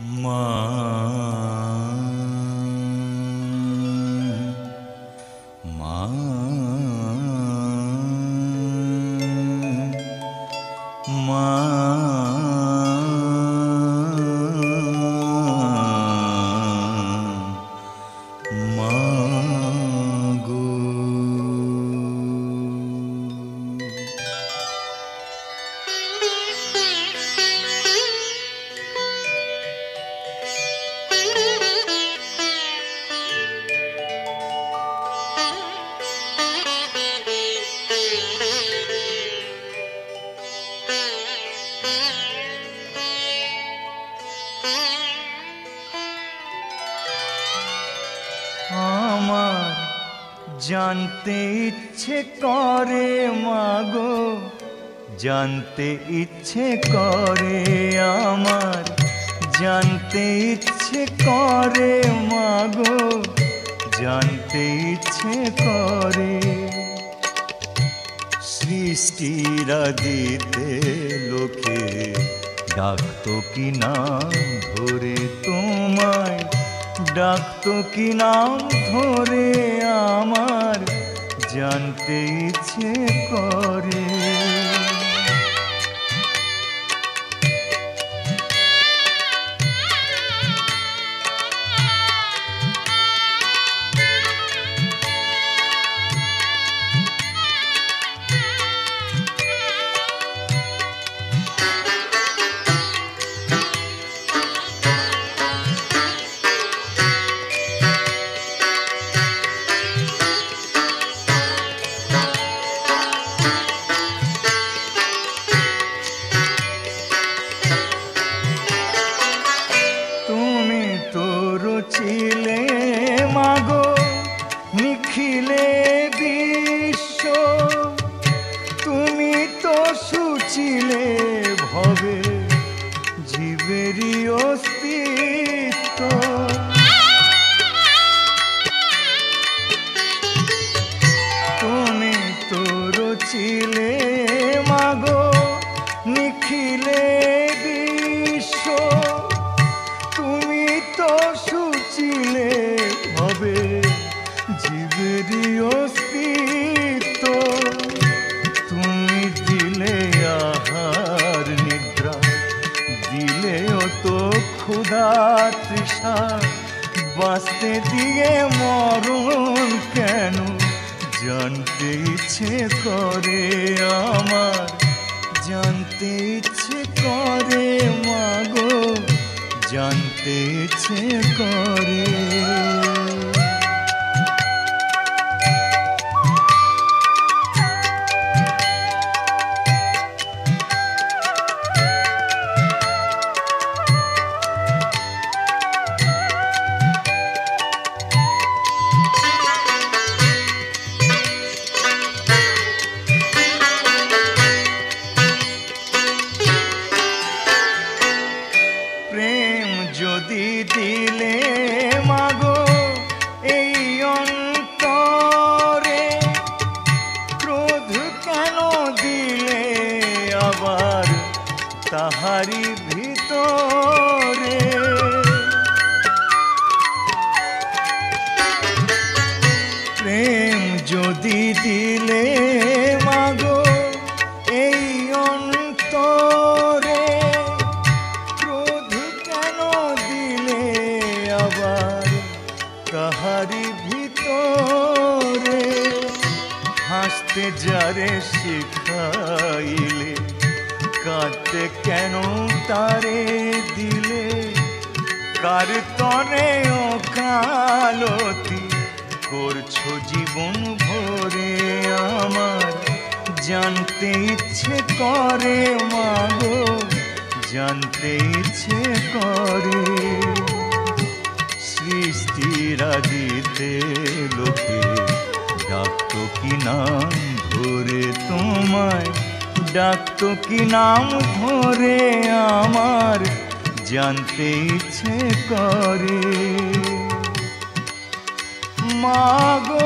Ma আমার জানতে ইচ্ছে করে, মাগো। জানতে ইচ্ছে করে আমার, জানতে ইচ্ছে করে, মাগো। জানতে ইচ্ছে করে। সৃষ্টিরা দিতে লোকে ডাকতো কি নাম ধরে তোমায়? ডাকতো কি নাম ধরে আমার? জানতে ইচ্ছে জীবেরই অস্তিত্ব। তৃষা বাঁচতে দিয়ে মরণ কেন? জানতে ইচ্ছে করে আমার, জানতে ইচ্ছে করে মাগো জানতে ইচ্ছে করে মাগো এই অন্তরে ক্রোধ দিলে আবার তাহারি ভিতরে? প্রেম যদি দিলে হাসতে যারে শিখাইলে, কাঁদতে কেন তারে দিলে? কার তনে ও কালতি করছ জীবন ভরে আমার? জানতে ইচ্ছে করে মাগো, জানতে ইচ্ছে করে। সৃষ্টিরা দিতে লোকে ডাকতো কি তোমায় ডাকতো কি নাম ধরে আমার? জানতে ইচ্ছে করে। মাগো